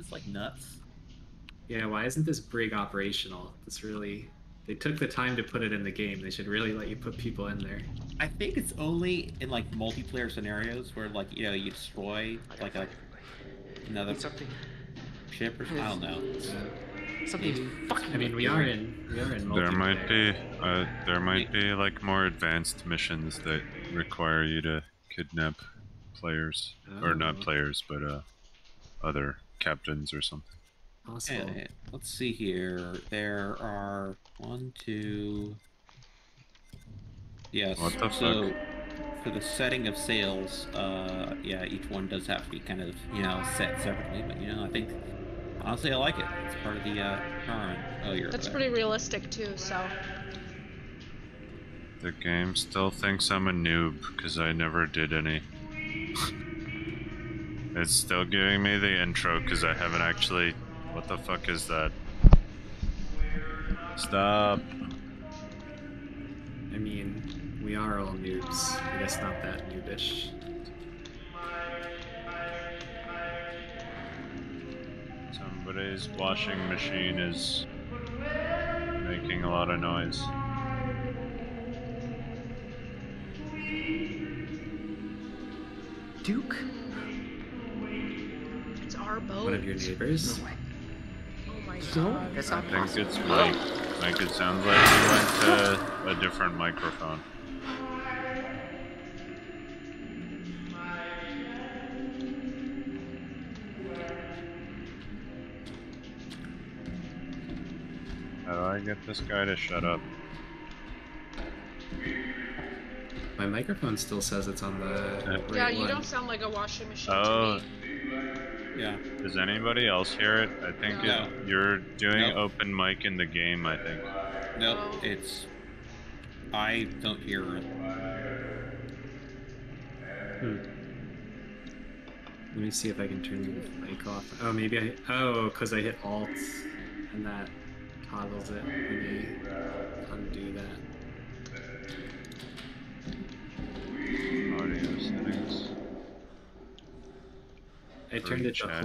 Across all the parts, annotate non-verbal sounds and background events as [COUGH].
is like nuts. Yeah, why isn't this brig operational? This really. They took the time to put it in the game. They should really let you put people in there. I think it's only in like multiplayer scenarios where like you know you destroy like a another Something. ship or something. I don't know. Something fucking. I mean, we are in we are in There might be, uh, there might be like more advanced missions that require you to kidnap players, or not Oh. players, but uh, other captains or something. Possible. And, let's see here. There are one, two. Yes. What the so for the setting of sails, uh, yeah, each one does have to be kind of you know set separately. But you know, I think honestly, I like it. It's part of the uh, charm. Oh, you're. That's pretty realistic too. So The game still thinks I'm a noob because I never did any. [LAUGHS] it's still giving me the intro because I haven't actually. What the fuck is that? Stop. I mean, we are all noobs. I guess not that noobish. Somebody's washing machine is making a lot of noise. Duke? It's our boat. One of your neighbors. No. Oh my god. that's I think it's Mike. Mike, it sounds like he went to a different microphone. How do I get this guy to shut up? My microphone still says it's on the Yeah. right Yeah, you one. don't sound like a washing machine Oh, to me. Yeah. does anybody else hear it? I think No. it, you're doing Nope. open mic in the game, I think. Nope. It's. I don't hear it. Hmm. Let me see if I can turn the mic off. Oh, maybe I. Oh, because I hit Alt, and that toggles it. Let I turned it to Chat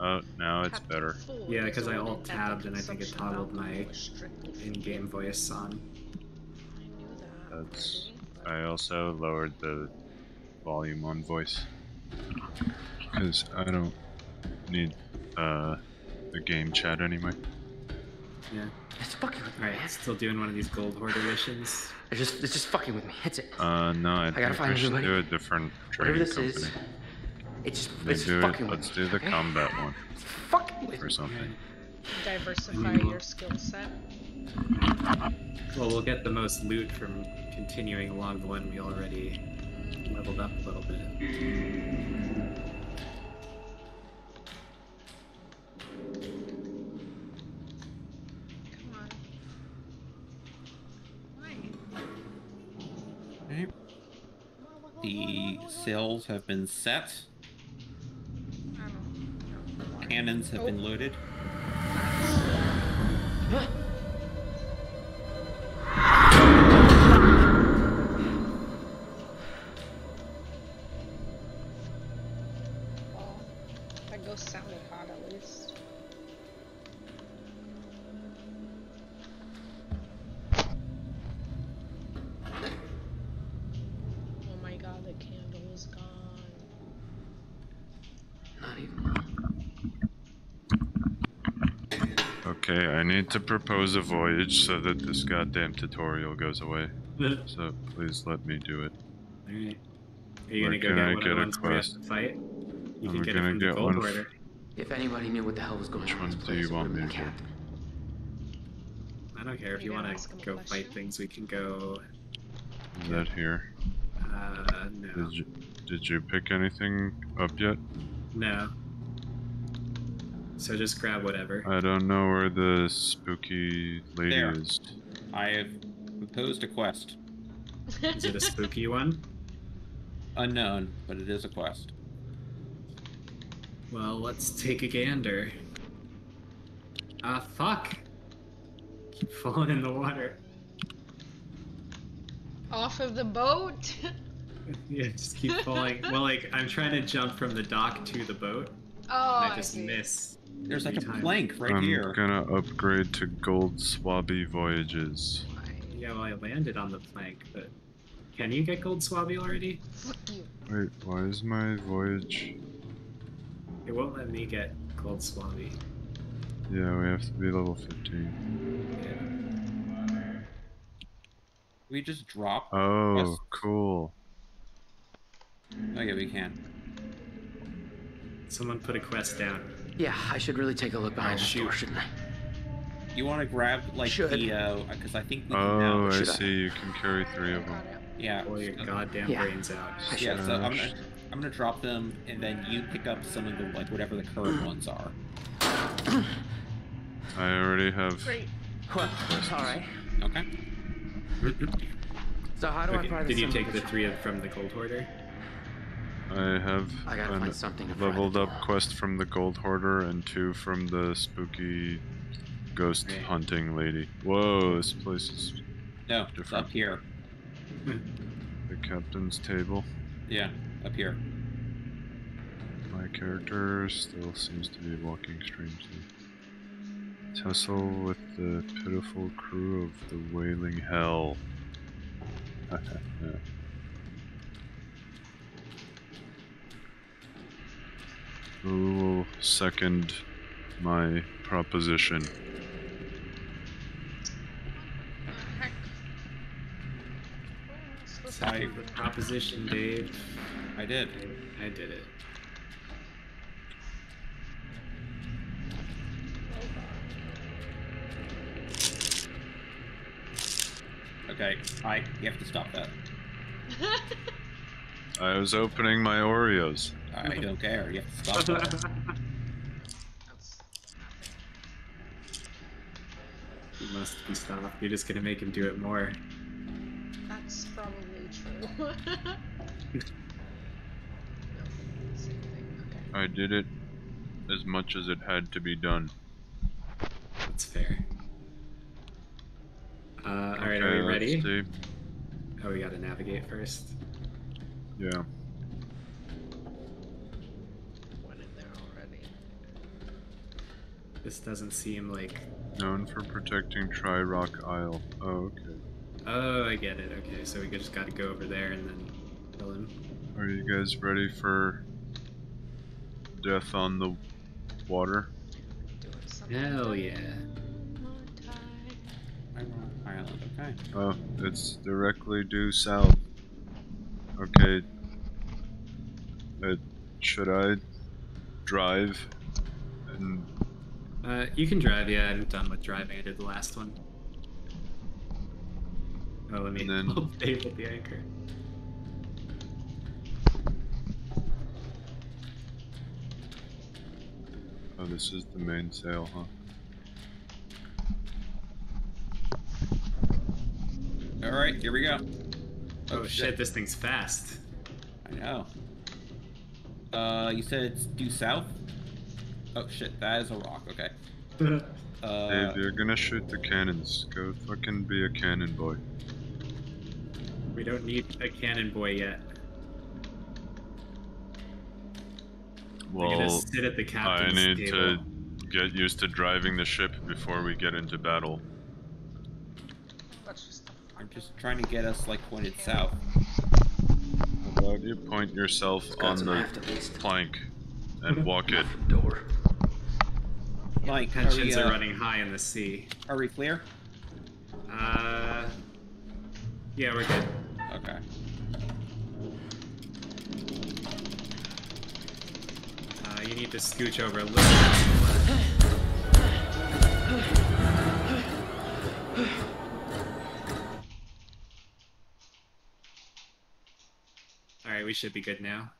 Oh, now it's better. Yeah, because I alt tabbed and I think it toggled my alcohol is strictly for In-game voice on. I. That's. I also lowered the volume on voice because I don't need uh the game chat anyway. Yeah. It's fucking with me, All right. Still doing one of these gold hoarder missions. It's just, it's just fucking with me. It's it. Uh, no, I, gotta think find we should everybody. do a different Whatever this company. is, it's it's do fucking it. Let's me. do the [LAUGHS] combat one It's fucking with or something. Diversify mm-hmm. your skill set. Well, we'll get the most loot from continuing along the one we already leveled up a little bit. Come on. Why? The sails have been set. I don't know. Cannons have been oh. loaded. [LAUGHS] Okay, I need to propose a voyage so that this goddamn tutorial goes away. So please let me do it. Alright. Are you Where gonna go can get I one get of the a ones we have quest? to fight? You I'm can get it gonna from the get gold one. If anybody knew what the hell was going Which on in this ones do you want me been to. I don't care if You you want to a go fight things. We can go. Is that here? Uh, no. Did you did you pick anything up yet? No. So just grab whatever. I don't know where the spooky lady There. is. I have proposed a quest. Is it a spooky [LAUGHS] one? Unknown, but it is a quest. Well, let's take a gander. Ah, fuck! Keep falling in the water. Off of the boat? [LAUGHS] yeah, just keep falling. well, like, I'm trying to jump from the dock to the boat. Oh, and I I just see. miss. There's like a time. plank right I'm here. gonna upgrade to gold swabby voyages. Yeah, well, I landed on the plank, but can you get gold swabby already? Fuck you. Wait, why is my voyage? It won't let me get gold swabby. Yeah, we have to be level 15. Yeah. We just drop. Oh, Yes. cool. Okay, we can. Someone put a quest down. Yeah, I should really take a look behind Oh, this shoot. door, shouldn't I? You want to grab like Should. the uh, because I think we can Oh, now. I should I? see. You can carry three of them. Yeah. Pull your goddamn Yeah. brains out. I Yeah, so I'm gonna, I'm gonna drop them, and then you pick up some of the like whatever the current [CLEARS THROAT] ones are. I already have. Great. Well, all right. Okay. So how do I Okay, pry this Did you son of a take the three of- from the gold hoarder? I have I an something leveled up door. quest from the gold hoarder and two from the spooky ghost Right. hunting lady. Whoa, this place is No, it's Different. up here. the captain's table. Yeah, up here. My character still seems to be walking strangely. Tussle with the pitiful crew of the Wailing Hell. [LAUGHS] Who will second my proposition? Heck. So I- The proposition, Dave. I did. I did it. Okay, I. You have to stop that. [LAUGHS] I was opening my Oreos. I don't care. You have to stop that. He must be stopped. You're just gonna make him do it more. That's probably true. no, same thing. Okay. I did it as much as it had to be done. That's fair. Uh, alright, are we ready? see. Oh, we gotta navigate first. Yeah. Went in there already. This doesn't seem like. Known for protecting Tri Rock Isle. Oh, okay. Oh, I get it. Okay, so we just gotta go over there and then kill him. Are you guys ready for death on the water? Doing something. Hell yeah. Iron Island. Okay. Oh, it's directly due south. Okay. Uh, should I drive? And Uh, you can drive, yeah. I'm done with driving. I did the last one. Oh, let me And then- [LAUGHS] hold Dave with the anchor. oh, this is the main sail, huh? All right, here we go. Oh, shit, this thing's fast. I know. Uh, you said it's due south. Oh shit, that is a rock. Okay. [LAUGHS] Uh, Dave, you're gonna shoot the cannons. Go fucking be a cannon boy. we don't need a cannon boy yet. We're gonna Well, sit at the I captain's need table. to get used to driving the ship before we get into battle. That's just the I'm just trying to get us like pointed south. How about you point yourself on the aft at plank and walk it? Door. Mike, are we, Tensions uh, are running high in the sea. are we clear? Uh, yeah, we're good. Okay. Uh, you need to scooch over a little bit. All right, we should be good now.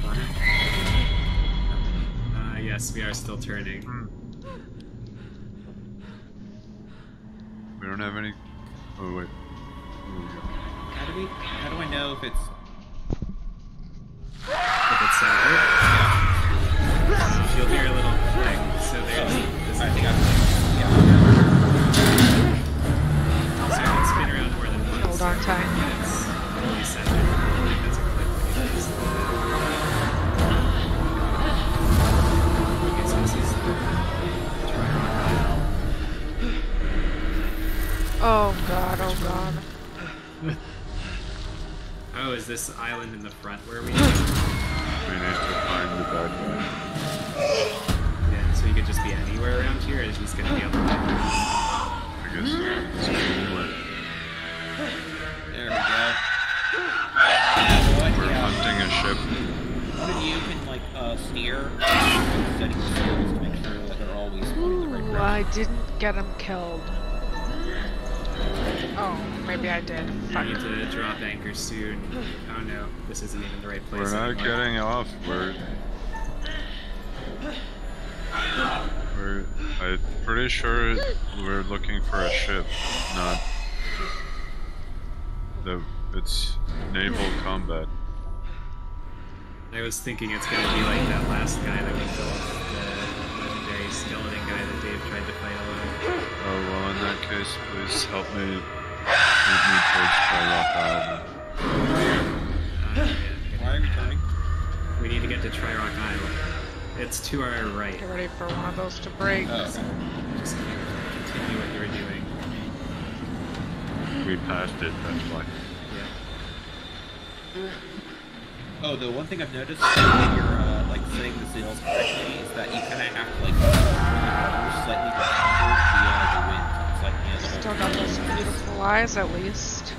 Still. Uh, yes, we are still turning. We don't have any. Oh wait. Here we go. How do we? How do I know if it's? Oh god, oh god. Oh, is this island in the front where we? [LAUGHS] We need to find the bad guy. yeah, so you could just be anywhere around here, or is he's gonna be able to? I guess it's anywhere. There we go. Yeah. We're Yeah. hunting a ship. One of you can like uh, steer, setting the sails to make sure that they're always pointing the right Ooh, direction. I didn't get him killed. Maybe I did. I Fuck. need to drop anchor soon. Oh no, this isn't even the right place. We're not anymore. getting off. We're. We're. I'm pretty sure we're looking for a ship, not. The. It's naval combat. I was thinking it's gonna be like that last guy that we killed, the legendary skeleton guy that Dave tried to fight alive. Oh well, in that case, please help me. Lead me towards Trirock Island. Why are you turning? we need to get to Trirock Isle. It's to our right. Get ready for one of those to break. Oh. Just continue what you were doing. We passed it. That's why. Yeah. Oh, the one thing I've noticed when you're uh, like setting the sails correctly is that you kind of have to like slightly Still got those beautiful eyes at least.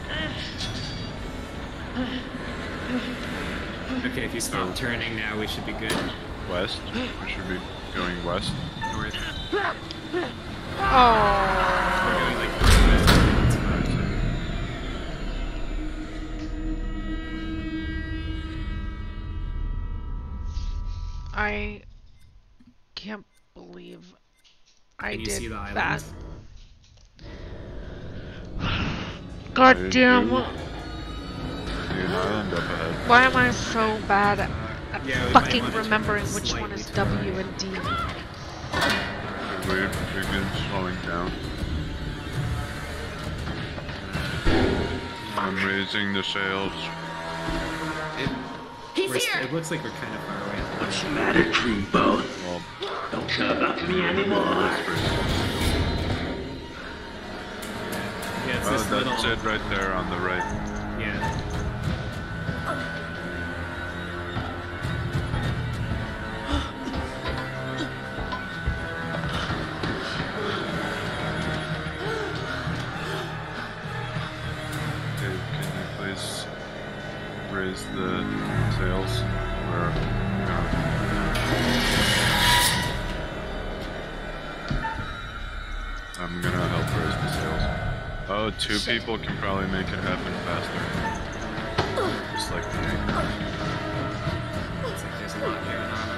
Okay, if you stop turning now, we should be good. West. We should be going west. North. Oh. Going like northwest. I can't believe I Can did see the that. island? God I damn. do. See an island up ahead. Why am I so bad at, at Yeah, fucking remembering which one is W and D? We're begin slowing down. I'm raising the sails. It, We're It looks like we're kind of far away. What's the matter, you both? Well, Don't care about me anymore. Oh, this that's little. it right there on the right. Two people can probably make it happen faster. Just like the anchor. Looks like there's a lot going on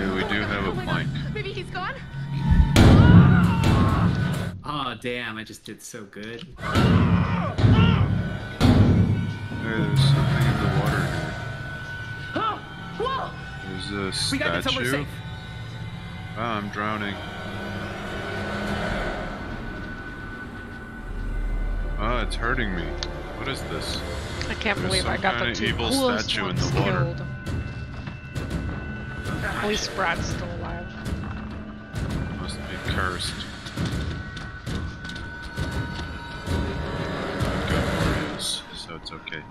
Hey, we do have a plank. Maybe he's gone? Oh damn! I just did so good. Hey, there's something in the water here. Oh! Whoa! There's a We gotta get somewhere statue. safe. Ah, I'm drowning. Ah, it's hurting me. What is this? I can't There's believe I got the kinda two evil coolest statue in the water. killed. At least Brad's still alive. Must be cursed. I've so it's okay.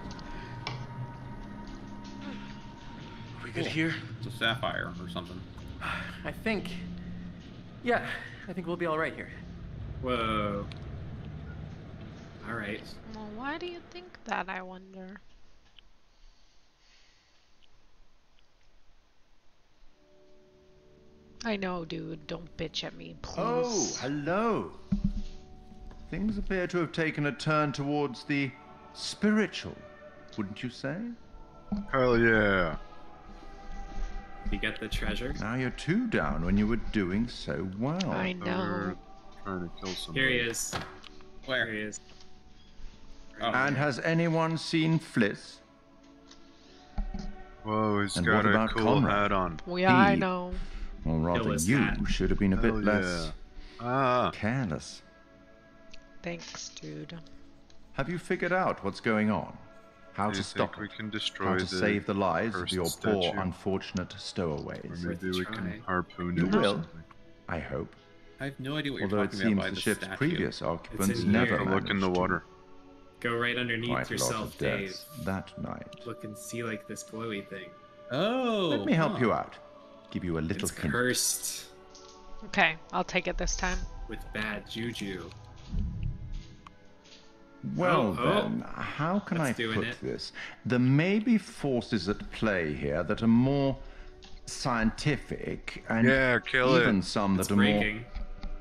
We good here? it's a sapphire or something. I think. Yeah, I think we'll be all right here. Whoa. All right. Well, why do you think that, I wonder? I know, dude. Don't bitch at me, please. Oh, hello. Things appear to have taken a turn towards the spiritual, wouldn't you say? Hell yeah. You get the treasure. Now you're two down when you were doing so well. I We're know. trying to kill somebody. Here he is. Where? Here he is. Oh, And has anyone seen Fliss? Whoa, he's And got what a about cool Conrad? hat on. Yeah, I know. Or rather, you hat. should have been a bit Hell less yeah. Ah, careless. Thanks, dude. Have you figured out what's going on? How to stop we it? can destroy How to the save the lives of cursed your poor, unfortunate stowaways? Worth maybe we can harpoon You it or will. I hope. I have no idea what you're Although it talking about seems by the the ship's statue. previous occupants in never. Look in the water. Go right underneath Quite a lot yourself, of Dave. that night. Look and see like this glowy thing. Oh. Let me help huh. you out. Give you a little It's hint. cursed Okay, I'll take it this time. with bad juju. Well Oh, oh. then, how can That's I put it. this? There may be forces at play here that are more scientific and Yeah, kill it. even some It's that are more breaking.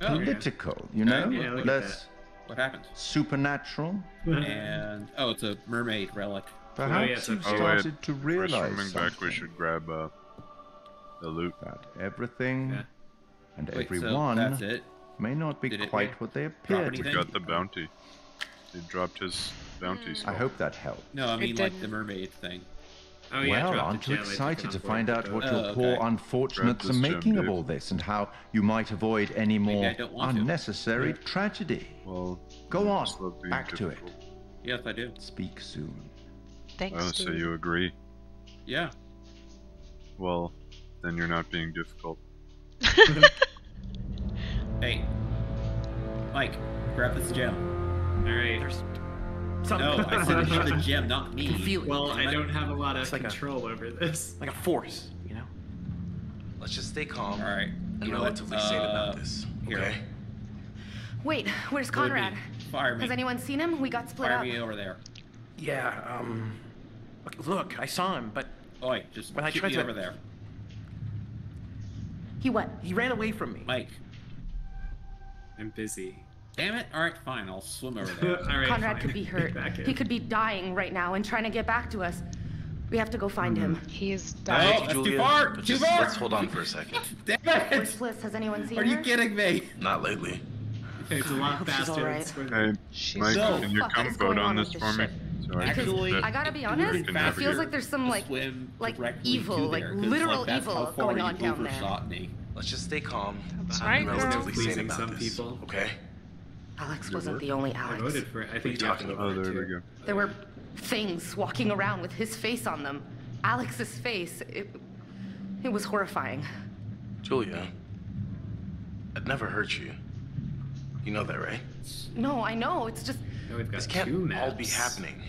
Oh, yeah. political, you know? yeah, Less What happened? supernatural. And oh, it's a mermaid relic. Perhaps yes, you've I've- Oh, started to We're realize swimming back. We should grab uh, the loot. that everything Yeah. and Wait, everyone that's it. may not be Did it quite make- what they drop appear to be. We got the oh. bounty. He dropped his bounty I hope that helped. No, I mean like the mermaid thing. Oh yeah, well, aren't you excited to find out what boat. your Oh, poor okay. unfortunates are this gem, making of all this and how you might avoid any more I to. unnecessary tragedy? Well, Go on, just love being back to it. Yes, I do. Speak soon. Thanks, Oh, so you agree? Yeah. Well, then you're not being difficult. [LAUGHS] Hey, Mike, grab this gem. All right. There's something. No, I said hit the gem, not [LAUGHS] me. I can feel it. Well, I Damn don't have a lot of It's like a- control over this. like a force, you know? Let's just stay calm All right. and You know what? relatively sane Uh, about this. here. Okay? Wait, where's Conrad? Fire me. Has anyone seen him? We got split Fire up. me over there. Yeah, um. Look, look, I saw him, but Oh wait, just When I shoot tried me to- over there. He what? he ran away from me. Mike. I'm busy. Damn it. All right, fine. I'll swim over there. [LAUGHS] right. Conrad fine. could be hurt. He could be dying right now and trying to get back to us. We have to go find him. He's Oh, dying. that's too far. Too just far. let's hold on for a second. [LAUGHS] Damn Where's it. Fliss? Has anyone seen Are her? you kidding me? Not lately. It's a lot hope [LAUGHS] she's faster than alright. Hey, She's Mike, No. can you Fuck come vote on on this for me? ship? So I Actually, I gotta be honest. It feels like there's some like like evil, to like literal like, evil how far going on down there. overshot me. Let's just stay calm That's and right, be girl. relatively Pleasing some this. people. Okay? Alex You wasn't what? the only I Alex. voted for it. I think you have to talking vote Oh, for it, there we too. go. There were things walking around with his face on them. Alex's face. It, it was horrifying. Julia, I'd never hurt you. You know that, right? No, I know. It's just Now we've got This can't two all be happening.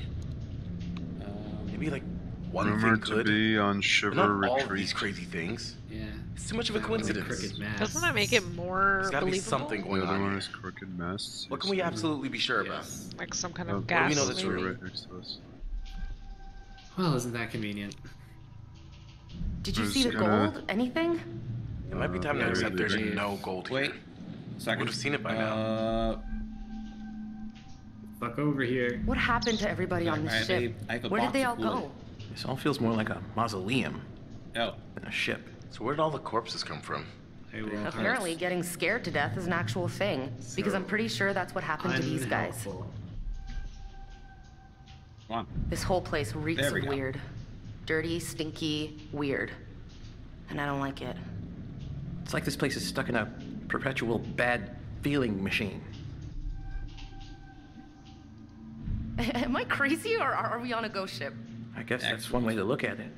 Maybe like one Rumored thing to could. be on but Shiver not all of these crazy things. Yeah. It's too much of a Not really coincidence. Crooked maps. Doesn't that make it more There's gotta be believable? something The going other on one here. is Crooked Masts. What can we absolutely be sure about? Like some kind Oh, of well, gas. we know that's maybe? true. right next to us. Well, isn't that convenient? Did you see the gonna- gold? Anything? It might be time Uh, to accept there's no gold Wait. here. Second. Would've seen it by now. Fuck over here. What happened to everybody on I this ship? a- I have Where did they all go? This all feels more like a mausoleum Oh. than a ship. So where did all the corpses come from? I will Apparently, getting scared to death is an actual thing. Because I'm pretty sure that's what happened to these guys. unhelpful. Come on. This whole place reeks we of go. weird. Dirty, stinky, weird. And I don't like it. It's like this place is stuck in a perpetual bad feeling machine. [LAUGHS] Am I crazy or are we on a ghost ship? I guess that's one way to look at it.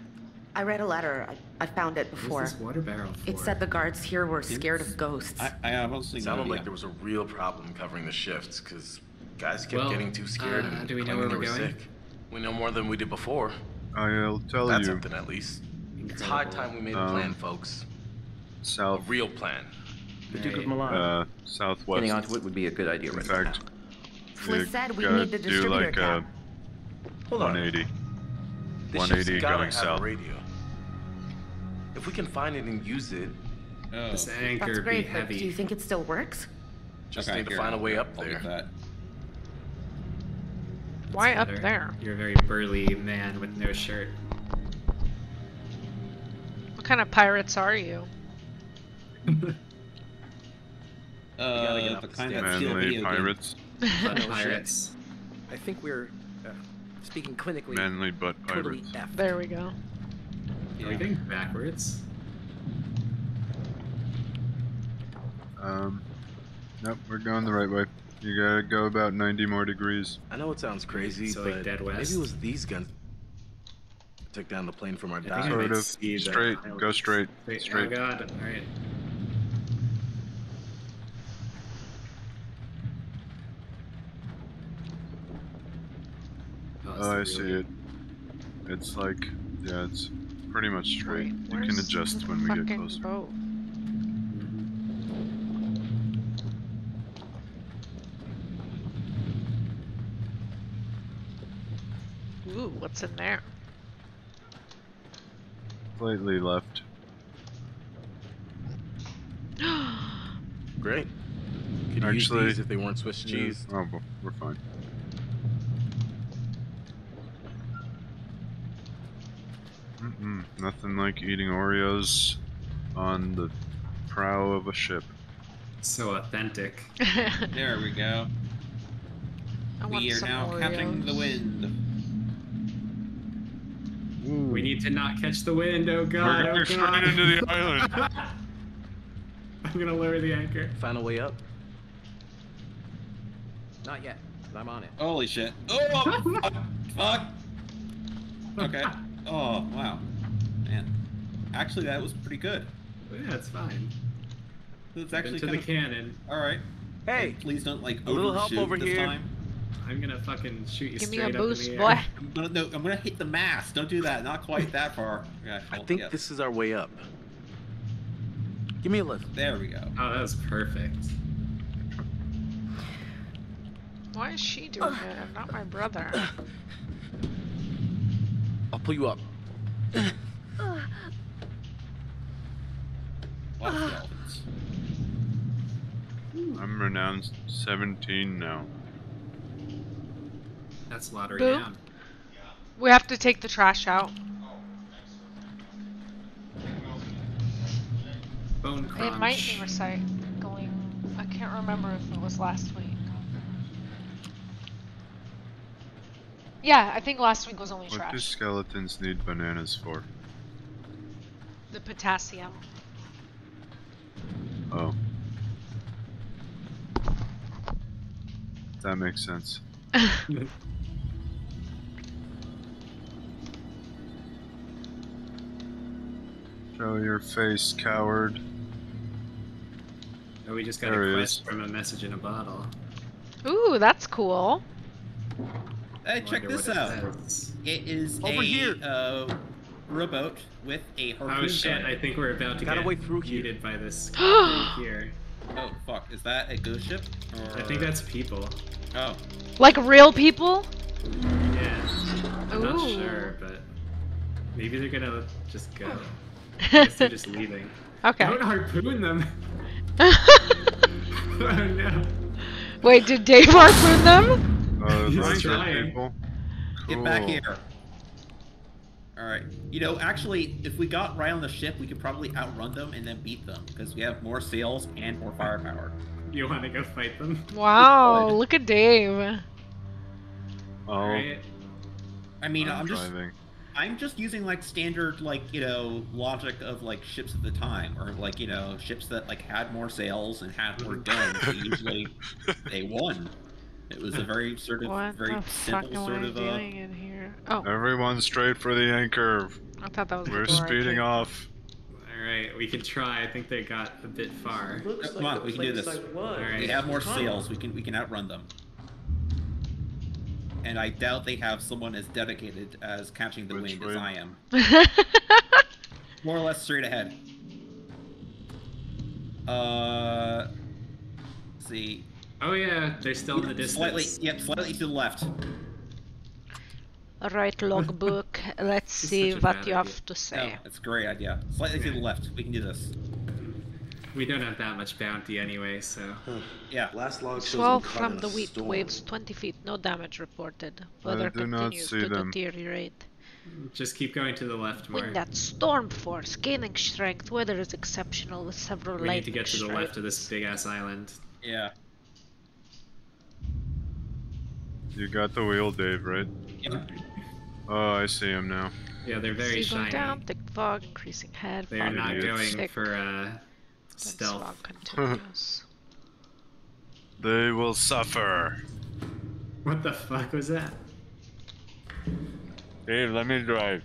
I read a letter. I, I found it What's before. this water barrel for? It said the guards here were scared of ghosts. I, I honestly It sounded idea. like there was a real problem covering the shifts because guys kept Well, getting too scared uh, and do we know where they we're were going? sick. We know more than we did before. I'll tell That's you. something at least. It's high time we made a Um, plan, folks. South. A real plan. The Duke of Milan. uh, southwest. Getting onto it would be a good idea In right fact, Fliss said we gotta need the do distributor like cap. a Hold on. 180. This 180 gotta going have south. a radio. If we can find it and use it, Oh. This anchor That's be great, but heavy. do you think it still works? just Okay, need to find a way up there. that. Why up there? You're a very burly man with no shirt. What kind of pirates are you? [LAUGHS] Uh, get the kind of that Manly pirates. No shit. Pirates. I think we're uh, speaking clinically. Manly butt totally pirates. F. There we go. Are we Yeah. going backwards? Um, nope, we're going the right way. You gotta go about 90 more degrees. I know it sounds crazy, So, like, but dead maybe it was these guns that took down the plane from our I dive. Sort of. Straight. Go pilots. straight. Straight. Oh god, alright. Oh, I see it. It's like, yeah, it's pretty much straight. Wait, You can adjust when we get closer. boat? Ooh, what's in there? Slightly left. [GASPS] Great. Could use Actually- these if they weren't Swiss Yeah. cheese. Oh, we're fine. Mm-mm, nothing like eating Oreos on the prow of a ship. So authentic. [LAUGHS] There we go. I We are some now catching the Oreos. wind. We need to not catch the wind, oh god, We're oh going straight god. into the [LAUGHS] island. I'm gonna lower the anchor. Find a way up. Not yet, but I'm on it. Holy shit. [LAUGHS] Oh, fuck. fuck. Okay. Oh, wow. Man. Actually, that was pretty good. Oh, yeah, it's fine. It's actually into kind the of... cannon. Alright. Hey, Please don't, like, A little help over this here. time. I'm gonna fucking shoot you Give me straight a up in boost, the boy. air. [LAUGHS] I'm gonna, no, I'm gonna hit the mast. Don't do that. Not quite that far. Yeah, I think yeah. this is our way up. Give me a lift. There we go. Oh, that was perfect. Why is she doing that? I'm not my brother? [COUGHS] I'll pull you up. A lot of skeletons. I'm renowned 17 now. That's lottery Boo. down. We have to take the trash out. Bone crunch. It might be recite going. I can't remember if it was last week. Yeah, I think last week was only What do trash. skeletons need bananas for? The potassium. Oh. That makes sense. [LAUGHS] Show your face, coward. Oh, we just got There a he quest from a message in a bottle. Ooh, that's cool. Hey, check this out. says. It is Over a here. uh, rowboat with a harpoon Oh shit, gun. I think we're about to Gotta get wait through here. yeeted by this [GASPS] here. Oh fuck! Is that a ghost ship? Or... I think that's people. Oh, Like real people? Yeah. I'm not sure, but maybe they're gonna just go. I guess they're just [LAUGHS] leaving. Okay. Don't harpoon them. [LAUGHS] [LAUGHS] oh no. Wait, did Dave harpoon them? Uh, He's those are trying. people. get back here. All right. You know, actually, if we got right on the ship, we could probably outrun them and then beat them because we have more sails and more firepower. You wanna go fight them? Wow, look at Dave. Oh, Alright. I mean, I'm I'm just driving. I'm just using like standard like you know logic of like ships at the time, or like you know ships that like had more sails and had more guns. usually [LAUGHS] they won. It was a very sort of What very simple sort of uh, doing in here? Oh, Everyone straight for the anchor. I thought that was the We're speeding came- off. Alright, we can try. I think they got a bit far. Uh, Come on, we can do this. We have more sails. We can we can outrun them. And I doubt they have someone as dedicated as catching the Which wind way? as I am. [LAUGHS] More or less straight ahead. Uh, let's see. Oh yeah, they're still in the distance. Slightly, yep, slightly to the left. Alright, logbook. [LAUGHS] Let's see what you idea. have to No, say. that's a great idea. Slightly to the left. We can do this. We don't have that much bounty anyway, so. Hmm. Yeah. Last log shows 12 them from the wheat storm. waves, 20 feet, no damage reported. I Weather do not continues see to them. deteriorate. Just keep going to the left more. Wing that storm force, gaining strength. Weather is exceptional with several We need to get to the left of this big ass island. Yeah. You got the wheel, Dave, right? Yeah. Oh, I see him now. Yeah, they're very Sea shiny. down, thick fog, increasing head. They're fog not idiots. going thick, for uh, stealth. continues. [LAUGHS] They will suffer. What the fuck was that? Dave, let me drive.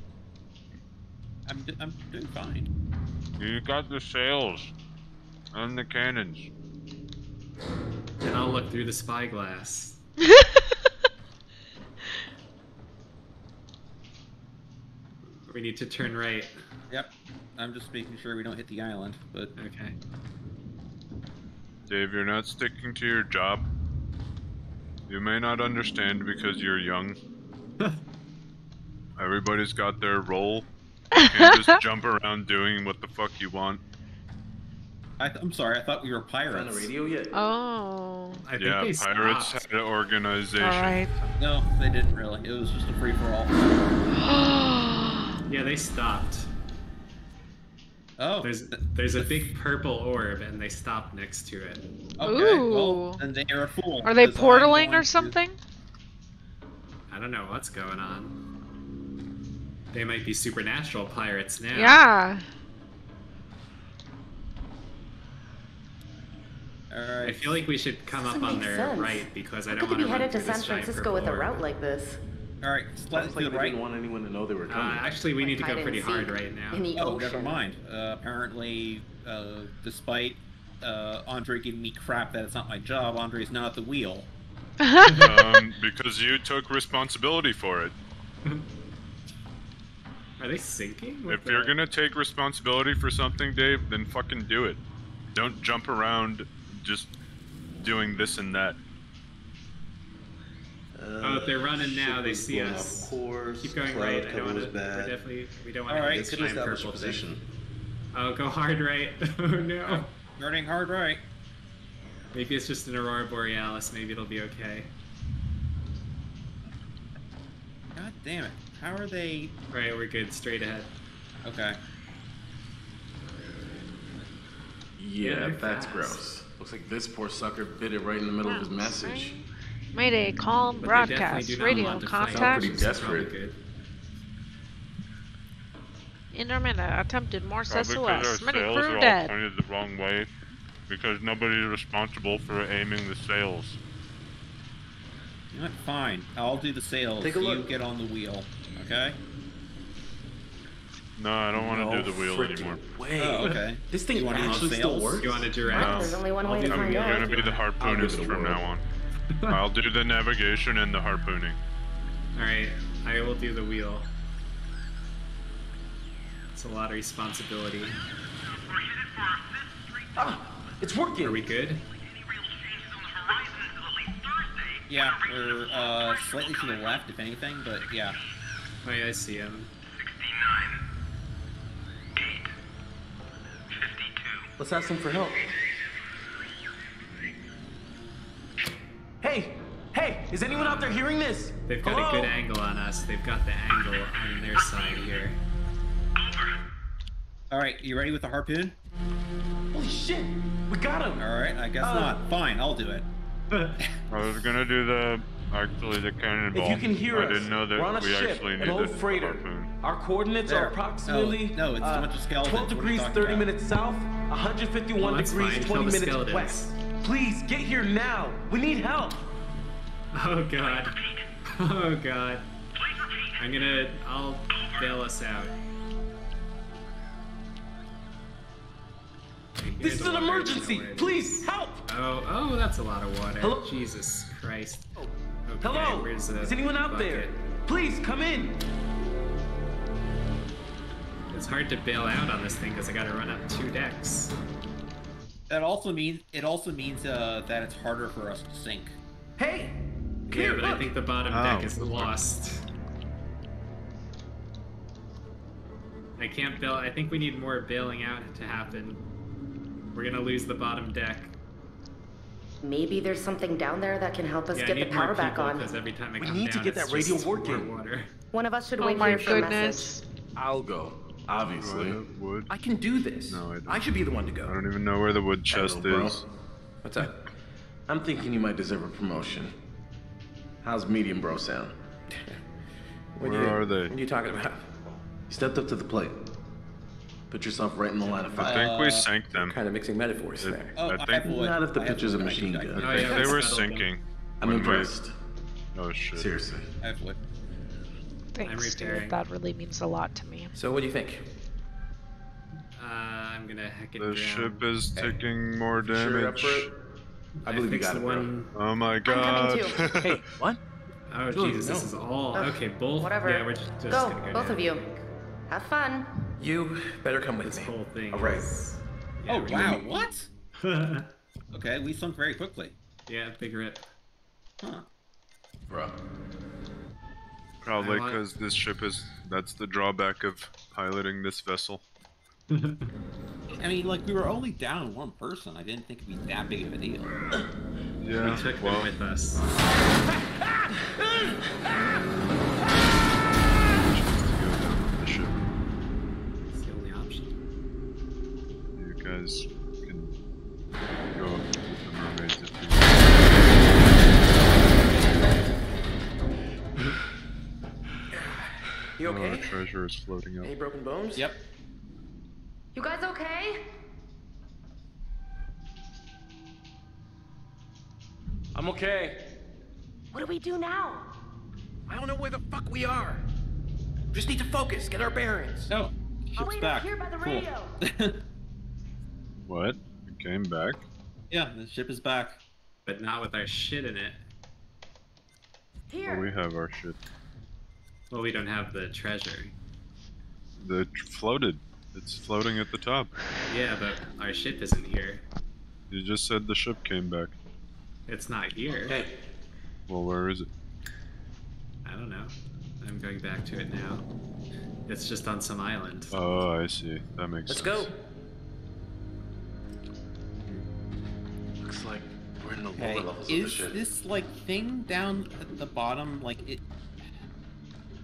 I'm, d- I'm doing fine. You got the sails and the cannons. And I'll look through the spyglass. [LAUGHS] [LAUGHS] We need to turn right. Yep. I'm just making sure we don't hit the island, but Okay. Dave, you're not sticking to your job. You may not understand because you're young. [LAUGHS] Everybody's got their role. [LAUGHS] You can't just jump around doing what the fuck you want. I th- I'm sorry. I thought we were Found On the radio yet? Oh. I think yeah, they pirates stopped. had an organization. Alright. No, they didn't really. It was just a free for all. [GASPS] [LAUGHS] Yeah, they stopped. Oh. There's there's a big purple orb, and they stopped next to it. Okay. Ooh. Well, then they are a fool. Are they portaling going or to- something? I don't know what's going on. They might be supernatural pirates now. Yeah. I feel like we should come up Doesn't on their sense. right because I How don't could want you to be headed to San Francisco purple with a orb. route like this? Alright. Let's Sounds do like it they right. didn't want anyone to know they were Uh, coming. actually, we need to go pretty hard right now. Oh, ocean. never mind. Uh, apparently, uh, despite uh, Andre giving me crap that it's not my job, Andre's not at the wheel. um, [LAUGHS] because you took responsibility for it. [LAUGHS] Are they sinking? If the- you're gonna take responsibility for something, Dave, then fucking do it. Don't jump around just doing this and that. Oh, if they're running now. They see us. Course. Keep going right. I cover don't want to. We're definitely. We don't want All to right, hit this Couldn't establish purple position. thing. Oh, go hard right. [LAUGHS] Oh no. Oh, Starting hard right. Maybe it's just an aurora borealis. Maybe it'll be okay. God damn it. How are they. Right, we're good. Straight ahead. Okay. Yeah, they're that's fast. gross. Looks like this poor sucker bit it right in the middle of his message. Mayday, calm But they broadcast, do not radio want to contact. pretty which is probably desperate. good. Intermittent attempted Morse Probably because SOS. our Many sails crew are all dead. pointed the wrong way. Because nobody's responsible for aiming the sails. You know what? Fine. I'll do the sails. Take a you get on the wheel. Okay? No, I don't want to No do the wheel anymore. Way. Oh, okay. This thing You wanna actually still works. You want to No. direct? There's only one way I'll to do find the I'm out. gonna be the I'll harpoonist from now on. I'll do the navigation and the harpooning. Alright, I will do the wheel. It's a lot of responsibility. Ah, it's working. Are we good? Yeah, we're uh, slightly to the left, if anything, but yeah. Oh yeah, I see him. Let's ask them for help. Hey, hey, is anyone out there hearing this? They've got Hello? a good angle on us. They've got the angle on their side here. Alright, you ready with the harpoon? Holy shit, we got him. Alright, I guess Uh, not. Fine, I'll do it. [LAUGHS] I was gonna do the actually the cannonball. If you can hear I us, didn't know that we're on a we ship, actually an needed old the freighter. harpoon. Our coordinates There. are approximately Oh, no, it's a uh, bunch of 12 What are you degrees 30 about? minutes south, 151 Well, degrees fine. 20 minutes skeletons. west. Please get here now. We need help. Oh god. Oh god. I'm gonna. I'll bail us out. This is an emergency. you know where it Please help. Oh, oh, that's a lot of water. Hello? Jesus Christ. Okay, Hello. Is anyone out there? Please come in. It's hard to bail out on this thing because I gotta run up two decks. That also means it also means uh, that it's harder for us to sink. Hey. Yeah, Here, but I think the bottom Oh. deck is lost. I can't bail. I think we need more bailing out to happen. We're gonna lose the bottom deck. Maybe there's something down there that can help us yeah, I get the power more back on. because every time I We come need to get that radio just more working. Water. One of us should Oh wait here for a goodness. message. I'll go, Do I obviously. have wood? I can do this. No, I don't. I should be the one to go. I don't even know where the wood chest Hello, bro. is. What's that? I'm thinking you might deserve a promotion. How's medium bro sound? [LAUGHS] What Where you, are they? What are you talking about? You stepped up to the plate. Put yourself right in the line of fire. I fire. think we sank them. Kind of mixing metaphors It- there. Oh, I I, think- have wood. Not if the I have picture's a wood. I machine I can- gun. I think they were sinking. I'm when we- impressed. Oh shit. Seriously. I have wood. Thanks, repairing. dude. That really means a lot to me. So what do you think? Uh, I'm gonna heck it The down. ship is taking more damage. for it? I believe you fixed got it, the bro. one. Oh my coming god. too. [LAUGHS] Hey, what? Oh Julie, Jesus, this is all Ugh, okay. Both. Whatever. Yeah, we're just, just go, gonna go both down. of you. Have fun. You better come with This me. whole thing. All right. is- Oh Yeah, we're wow, gonna- what? [LAUGHS] Okay, we sunk very quickly. yeah, figure it. Huh. Bro. Probably because this ship is. That's the drawback of piloting this vessel. [LAUGHS] I mean, like we were only down one person. I didn't think it'd be that big of a deal. Yeah. we took well, them with us. to go down with the ship. It's the only option. You guys can go up with the mermaids if you want. You Oh, our okay? treasure is floating up. Any broken bones? Yep. You guys okay? I'm okay. What do we do now? I don't know where the fuck we are. Just need to focus, get our bearings. No. Ship's I'll wait back. up here by the Cool. radio. [LAUGHS] What? It came back? yeah, the ship is back. But not with our shit in it. Here. Oh, we have our shit. Well, we don't have the treasure. The tr- floated. It's floating at the top. Yeah, but our ship isn't here. You just said the ship came back. It's not here. Hey, Well, where is it? I don't know. I'm going back to it now. It's just on some island. Oh, I see. That makes sense. let's go. Looks like we're in the lower Okay, levels of the is ship. this like thing down at the bottom like it?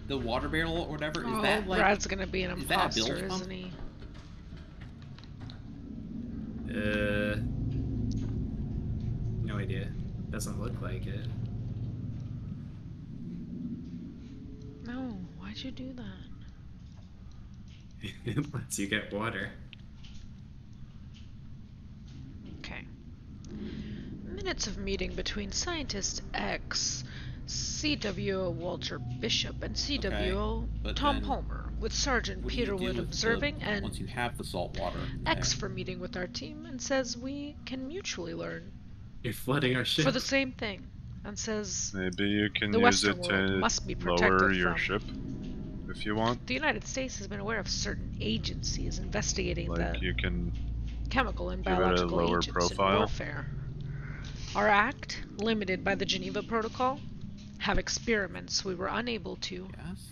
The water barrel or whatever is oh, that like? Brad's gonna be an is that a imposter, bilge pump? isn't he? Uh, no idea. Doesn't look like it. No, why'd you do that? [LAUGHS] it lets you get water. Okay. Minutes of meeting between scientist X, CWO Walter Bishop, and CWO but Tom then Palmer, with Sergeant What do Peter Wood with the- observing and once you have the salt water. X there? for meeting with our team and says we can mutually learn You're flooding our ship. for the same thing, and says Maybe you can The use Western it world to must be lower protected your from- ship if you want. the United States has been aware of certain agencies investigating Like the you can. chemical and Give it a biological lower agents profile? in warfare. Our act, limited by the Geneva Protocol, have experiments we were unable to, Yes.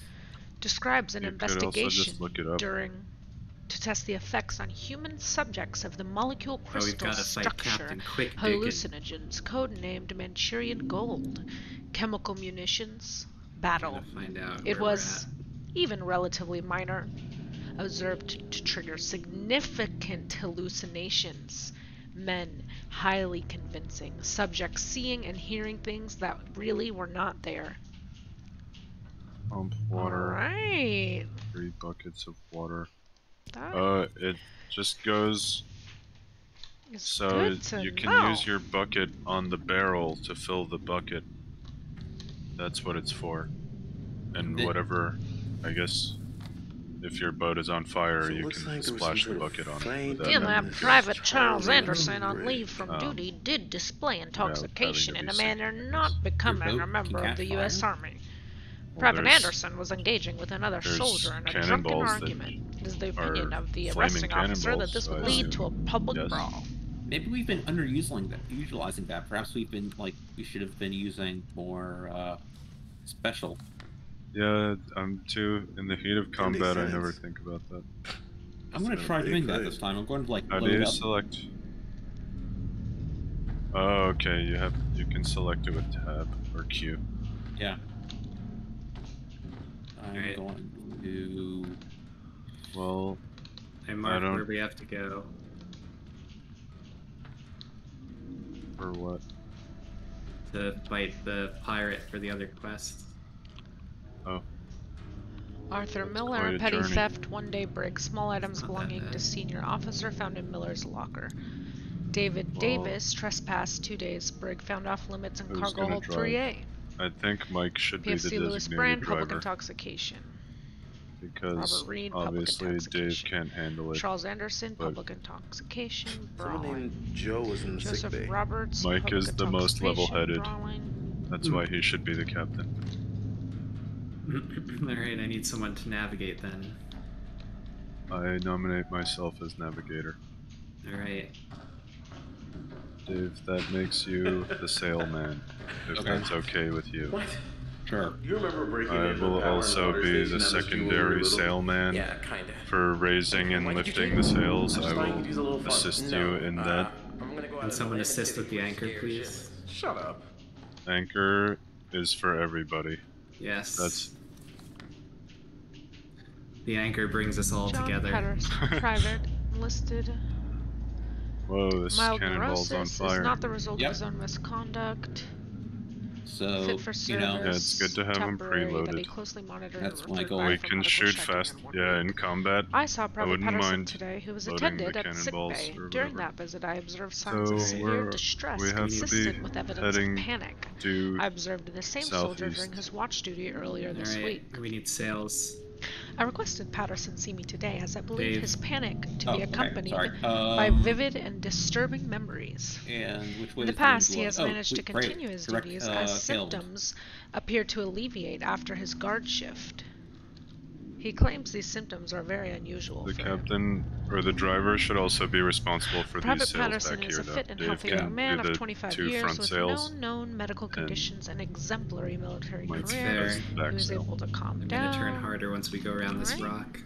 describes an You could also just investigation look it up. during to test the effects on human subjects of the molecule Oh, we've crystal got to fight structure Captain Quick Diggin'. hallucinogens codenamed Manchurian gold, chemical munitions, battle. Find out It was even relatively minor, observed to trigger significant hallucinations. Men, highly convincing, subjects seeing and hearing things that really were not there. Pump water. Alright. Three buckets of water. That Uh, it just goes so good you can know. use your bucket on the barrel to fill the bucket. That's what it's for. And It- whatever, I guess, if your boat is on fire, So you can like splash some the bucket on it. flame that in In method. that Just Private Charles Anderson on leave from Um, duty did display intoxication in a manner not becoming a member of the catch U.S. Army. Private there's- Anderson was engaging with another soldier in a drunken argument. It is the opinion of the arresting officer that this would lead to a public Yes. brawl. Maybe we've been underutilizing that. Utilizing that. Perhaps we've been like we should have been using more uh, special. Yeah, I'm too in the heat of combat. I never think about that. I'm gonna So try doing that this time. I'm going to like How do load you up. select? Oh, okay. You have you can select it with tab or Q. Yeah. I'm Alright. going to. Well, I marked don't- where we have to go. for what? to fight the pirate for the other quest. Oh, Arthur Miller, quite a petty journey. theft, one day brig, small items belonging to senior officer found in Miller's locker. David Well- Davis, trespass, two days, brig found off limits in Who's cargo hold drive? 3A. I think Mike should be the PFC Lewis designated Brand, public intoxication. because Robert Reed, public obviously Dave intoxication. can't handle it. Charles Anderson, public intoxication, brawling. named Joe was in the sick bay. Roberts, Mike public is the most level-headed. brawling. That's why he should be the captain. [COUGHS] Alright, I need someone to navigate then. I nominate myself as navigator. Alright. Dave, that makes you the [LAUGHS] sailman, if Okay. that's okay with you. What? Sure. You remember breaking I will the power and also be the that was due when we were secondary little? sailman Yeah, kinda. for raising and Why did you lifting the sails. I I just thought you will could use a little fun. assist No, you in uh, that. I'm gonna go out Can someone assist with the anchor, please? Shut up. Anchor is for everybody. Yes. That's The anchor brings us all John together. Patterson, [LAUGHS] private, enlisted. whoa, this Mild cannonball's on fire. is not the result Yep. of his own misconduct. So Fit for you know. Yeah, it's good to have temporary, That he preloaded. closely monitored That's my goal. we can shoot fast. in Yeah, in combat. I saw Private wouldn't Patterson mind today, who was the attended at sick cannonballs bay. During that visit, I observed signs of So severe we're- distress we have to be consistent with evidence heading of panic. I observed the same soldier during his watch duty earlier this Alright, week. we need sails. I requested Patterson see me today, as I believe Dave. his panic to Oh, be accompanied sorry. by Um, vivid and disturbing memories. And which way In the past, he has Oh, managed to blue- right, continue his direct, duties uh, as failed. symptoms appear to alleviate after his guard shift. He claims these symptoms are very unusual. The for him. captain or the driver should also be responsible for Private these sails Patterson back is here. a fit and healthy young man of 25 years with sails. no known medical conditions and exemplary military Mike's career. fair. He was able to calm I'm down. gonna turn harder once we go around this Alright. rock.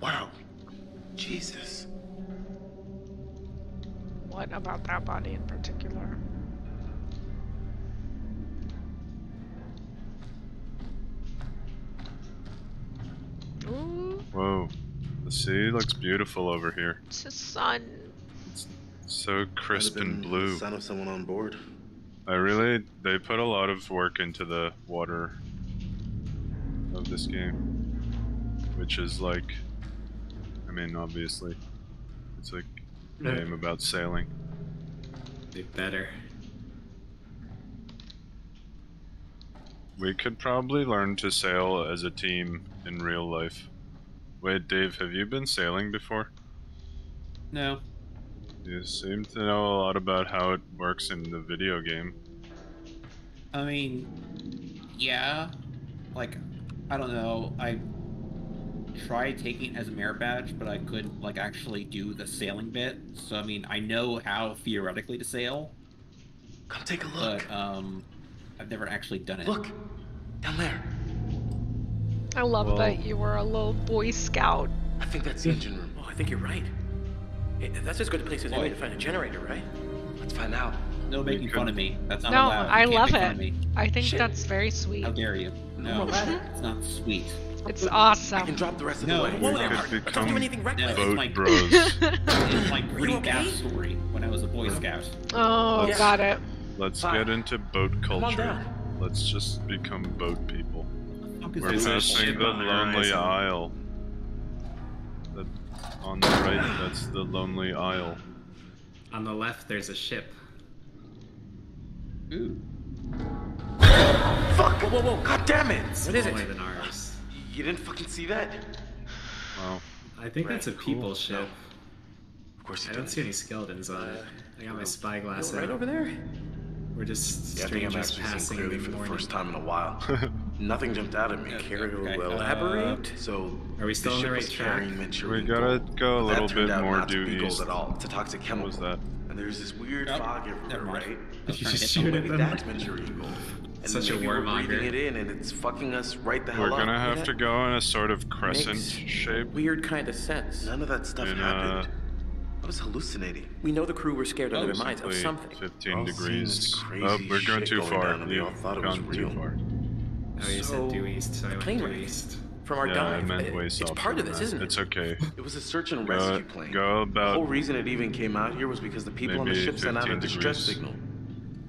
Wow. Jesus. What about that body in particular? Ooh, Whoa, the sea looks beautiful over here. it's the sun. It's so crisp and blue. the Son of someone on board. I really, they put a lot of work into the water of this game, which is like, I mean, obviously, it's a Yeah. game about sailing. They better. We could probably learn to sail as a team in real life. Wait, Dave, have you been sailing before? No. You seem to know a lot about how it works in the video game. I mean, yeah. Like, I don't know. I tried taking it as a merit badge, but I couldn't like actually do the sailing bit. So I mean, I know how theoretically to sail, Come take a look. but um, I've never actually done it. Look. Down there. I love Well- that you were a little Boy Scout. I think that's the engine room. Oh, I think you're right. Eh, That's as good a place as any Boy. to find a generator, right? Let's find out. No making fun of me. That's not No, allowed. You I can't love it. I think Shit. that's very sweet. How dare you? No, it's not sweet. It's awesome. I can drop the rest of No, the way. well, could But don't do become anything No, reckless. it's boat like- bros. [LAUGHS] It's my pretty [LAUGHS] okay? backstory when I was a Boy Scout. Oh, Let's- got it. Let's Fine. get into boat culture. Let's just become boat people. Fuck is We're this passing the lonely horizon. isle. The, on the right, that's the lonely isle. On the left, there's a ship. Ooh. Fuck! Whoa, whoa, whoa! God damn it! What is Smaller it? than ours. You didn't fucking see that? Wow. I think that's a people cool. ship. Of course you I don't see any skeletons on it. I got my spyglass Right over there? We're just Yeah, I think I'm actually passing seeing in clearly the for the first time in a while. [LAUGHS] Nothing jumped out at me. Okay, Care to okay, elaborate? so, Are we still on the right was track? carrying Manchurian We gotta go a but that little turned bit out more not to due be gold east. at all. It's a toxic What was that? And there's this weird Oh, fog never everywhere, mind. right? [LAUGHS] I You just hit shoot at them. Maybe that's Manchurian gold. And Such a maybe we're warmonger. breathing it in, and it's fucking us right the hell We're up. gonna have that to go in a sort of crescent makes shape. Weird kind of sense. None of that stuff And, uh, happened. I was hallucinating. We know the crew were scared out of their minds of something. 15 All degrees. crazy Oh, we're going too going far. down and they all We've thought it was gone too real. far. Oh, you So, said due east, so I went plane due east. From our yeah, I dive. meant It- it's south part of this, that. isn't it? It's okay. It was a search and Go, rescue plane. go about The whole reason it even came out here was because the people on the ship sent out a 15 distress signal.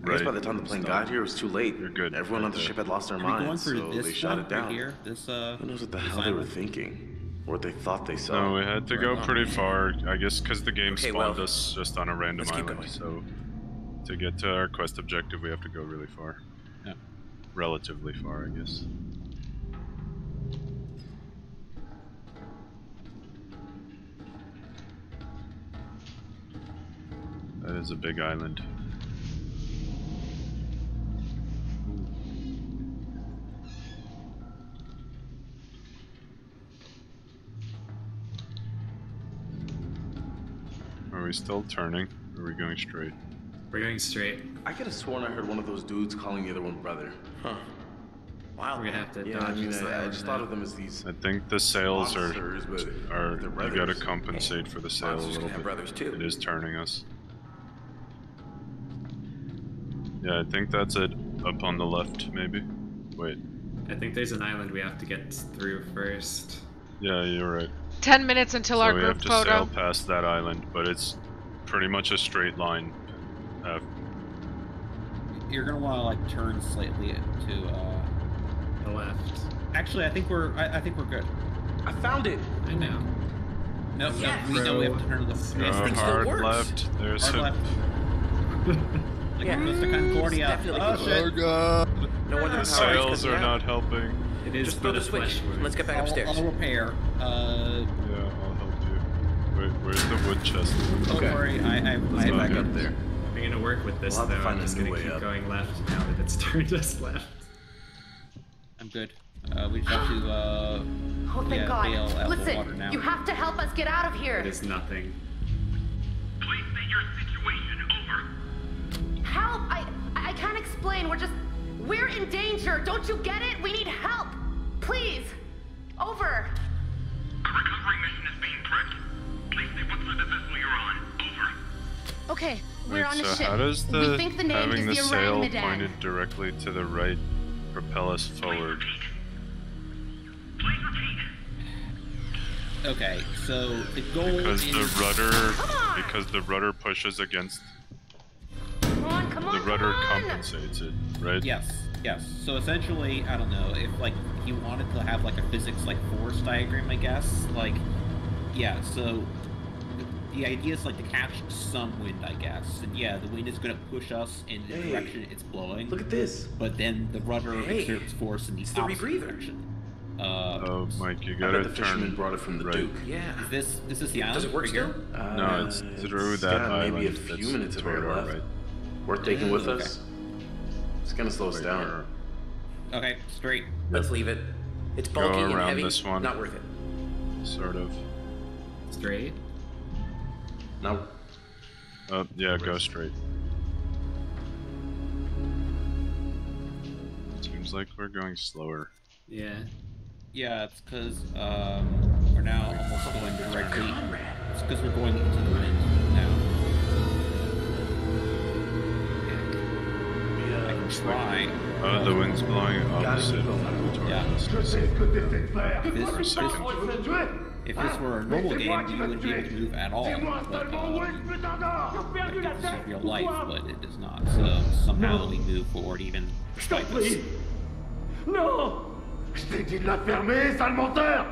I guess by the time the plane Stop. got here, it was too late. You're good. Everyone Right on the there. ship had lost their Are we going minds, so they shot it down. right here? This uh. Who knows what the hell they were thinking? Or what they thought they saw. No, we had to go Right. pretty far, I guess, because the game Okay, spawned well, us just on a random island. going. So, to get to our quest objective, we have to go really far. Yeah. Relatively far, I guess. That is a big island. Are we still turning? Or are we going straight? We're going straight. I could have sworn I heard one of those dudes calling the other one brother. Huh. Wow. We're gonna have to Yeah, dodge I mean, this I, I just thought of them as these I think the sails are monsters, are they're you gotta brothers. compensate for the sail a Monsters little bit. brothers too. It is turning us. Yeah, I think that's it. Up on the left, maybe. Wait. I think there's an island we have to get through first. Yeah, you're right. Ten minutes until so our we have to photo. sail past that island, but it's pretty much a straight line. Uh, You're gonna want to like turn slightly to. uh... The left. Actually, I think we're. I, I think we're good. I found it. I know. No, Yes. no, we know we have to turn to the. This go thing still hard works. left. There's Hard a left. [LAUGHS] Like Yeah. Costa Concordia. Oh good. shit! god. No wonder The the sails are cutting not helping. It is Just but throw a the switch. Let's get back I'll, upstairs. I'll repair. Uh, Yeah, I'll help you. Wait, where's the wood chest? don't Okay. worry, I, I, I Let's have go back backup. up there. I'm gonna work with this We'll have to though. I'm just gonna keep up. going left now that it's [LAUGHS] turned us left. I'm good. Uh, we just have to. Uh, Oh, thank yeah, God. bail out the water Listen, now. you have to help us get out of here. It is nothing. Please state your situation. Over. Help! I I can't explain. We're just we're in danger. Don't you get it? We need help. Please. Over. A recovery Okay, we're Wait, on a so ship. how does the we think the name having is the the sail Ourang Medan. pointed directly to the right propel us forward? repeat. Please repeat. okay, so the goal Because is. the rudder, Come on! because the rudder pushes against Come on, come on, the rudder come on. compensates it, right? Yes, yes. So essentially, I don't know if like he wanted to have like a physics like force diagram, I guess. Like, yeah. So the, the idea is like to catch some wind, I guess. And yeah, the wind is going to push us in the Hey, direction it's blowing. Look at this. But then the rudder Hey, exerts force in the it's the opposite rebreather. direction. Uh, Oh, Mike, you gotta bet the fisherman turn brought it from the right. Duke. Yeah. is this this is the Does it work here? still? Uh, No, it's through it's that got island. maybe a few that's minutes of air toward our left. right. Worth taking with Okay. us. It's gonna slow us Right down. here. Okay, straight. Let's leave it. It's Go bulky and around heavy. this one. Not worth it. Sort of. Straight. Now, Oh, yeah, go straight. Seems like we're going slower. Yeah. Yeah, it's because um, we're now almost going directly. It's because we're going into the wind now. I can try. Oh, the wind's blowing gotta opposite keep going. toward Yeah. If this, were a normal game, you wouldn't be able to move at all. But um, like, this is real life, but it is not. So somehow we move forward even despite this. Non Je t'ai dit de la fermer, sale menteur.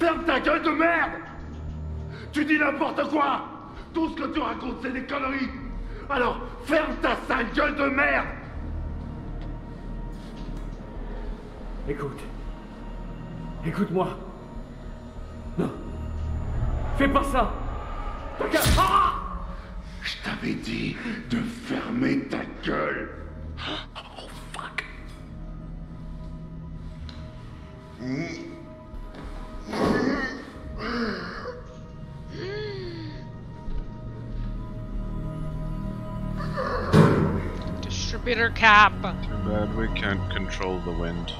Ferme ta gueule de merde. Tu dis n'importe quoi. Tout ce que tu racontes, c'est des conneries. Alors, ferme ta sale gueule de merde. Écoute. Écoute-moi. Non. Fais pas ça Ah Je t'avais dit de fermer ta gueule Oh, fuck Distributor cap. Too bad we can't control the wind.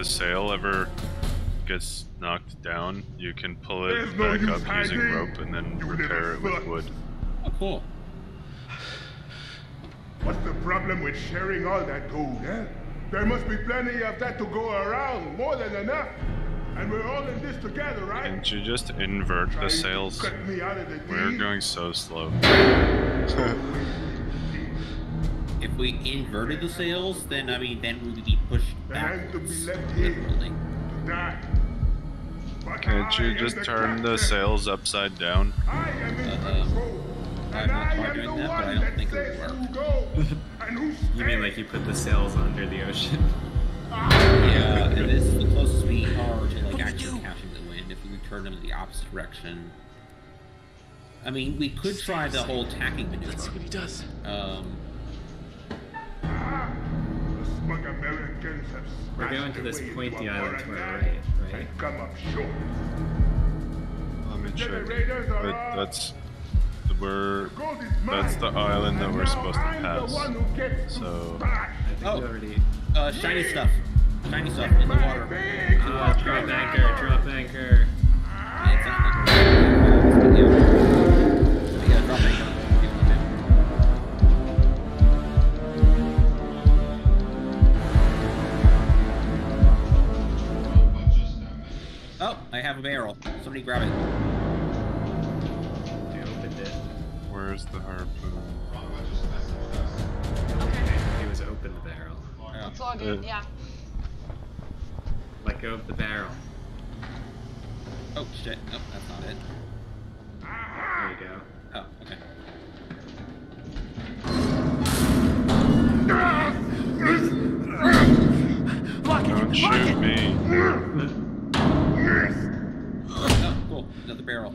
The sail ever gets knocked down, you can pull it There's back use up using rope and then You repair it with wood. Oh, cool. What's the problem with sharing all that gold, eh? There must be plenty of that to go around, more than enough. And we're all in this together, right? Can't you just invert the sails? Cut me out of the We're going so slow. [LAUGHS] If we inverted the sails, then I mean, then we would be pushed And to be backwards. left here Literally. to Can't you just the turn the sails upside down? I am in. I've And not I tried am doing the that, but I one don't that think it would says work. who goes [LAUGHS] and who You mean like you put the sails under the ocean? Yeah, and this is the closest we are to like actually catching the wind if we turn them in the opposite direction. I mean, we could try the whole tacking maneuver. Let's see what he does. Um, We're going to this pointy island to foreign our land right, right? come up short. Let me check. Generators But that's we're that's the island that we're supposed to pass. one who gets to So- I think Oh. we already. uh, shiny stuff. Shiny stuff in the water. big Ah, drop anchor, drop anchor. Yeah, it's not like Oh, I have a barrel. Somebody grab it. I opened it. Where's the harpoon? It was open the barrel. Yeah. Let's log in, Uh, yeah. Let go of the barrel. Oh shit. Nope, that's not it. There you go. Oh, okay. Another barrel.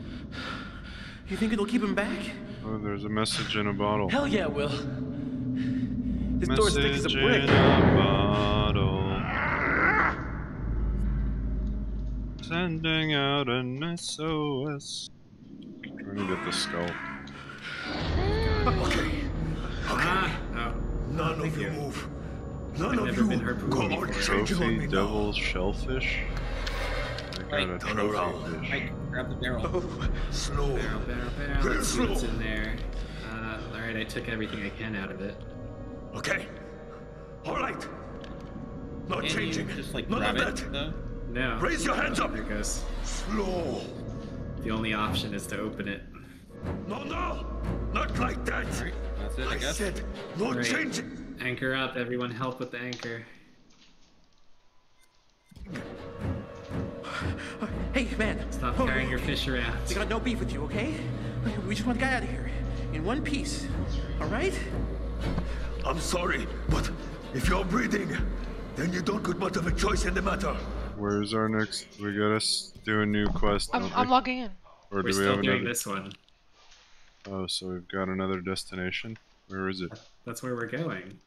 You think it'll keep him back? Oh, there's a message in a bottle. Hell yeah, will. This door's thick as a Message brick. in a bottle. Sending out an SOS. i Trying to get the skull. Ah! Oh. None Thank of you you. move. None I've of never you been harpooned go on before. changing on Trophy me devil now. shellfish. I got turn around. fish. Mike, grab the barrel. Oh, Slow. Barrel, barrel, barrel. Very Let's see what's in there. Uh, alright, I took everything I can out of it. Okay. All right. Not Can you changing. just like None grab of it that. though? No. Raise your hands up. There it goes. Slow. The only option is to open it. No, no. Not like that. Alright, that's it, I I guess. said no Right. changing. Anchor up, everyone help with the anchor. Hey, man. Stop Oh, carrying your fish around. We got no beef with you, okay? We just want the guy out of here. In one piece. Alright? I'm sorry, but if you're breathing, then you don't got much of a choice in the matter. Where's our next? We gotta do a new quest. I'm, I'm logging in. Or We're do we still have doing another? this one. Oh, so we've got another destination. Where is it? That's where we're going.